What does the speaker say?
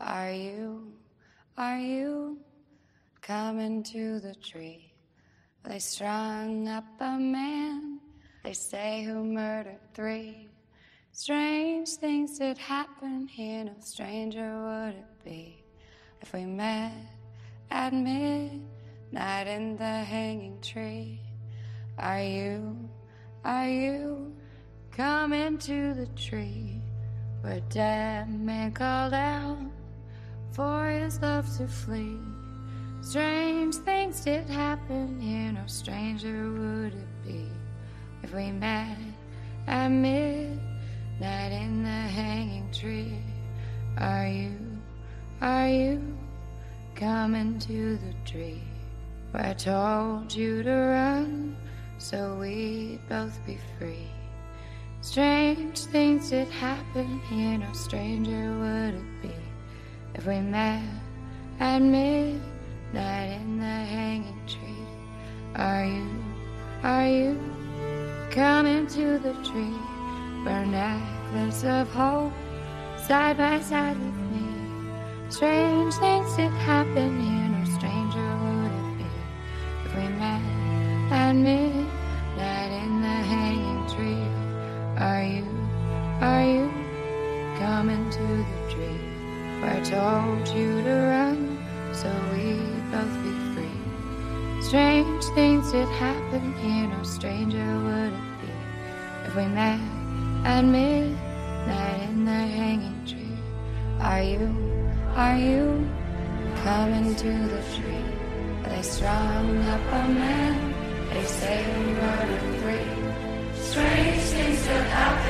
Are you, are you coming to the tree? They strung up a man, they say, who murdered three. Strange things did happen here, no stranger would it be if we met at midnight in the hanging tree. Are you, are you coming to the tree where dead man called out for his love to flee? Strange things did happen here, no stranger would it be if we met at midnight in the hanging tree. Are you, are you coming to the tree where I told you to run so we'd both be free? Strange things did happen here, no stranger would it be if we met at midnight in the hanging tree. Are you, are you coming to the tree where necklace of hope side by side with me? Strange things did happen here, no stranger would it be if we met at midnight I told you to run so we'd both be free? Strange things did happen here, no stranger would it be if we met at midnight in the hanging tree. Are you, are you coming to the tree where they strung up a man? They say we murdered three. Strange things that happened